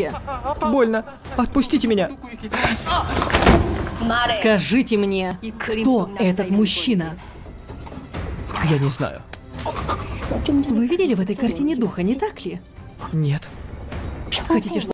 порядке? Больно. Отпустите меня. Скажите мне, кто этот мужчина? Я не знаю. Вы видели в этой картине духа, не так ли? Нет. Хотите, что?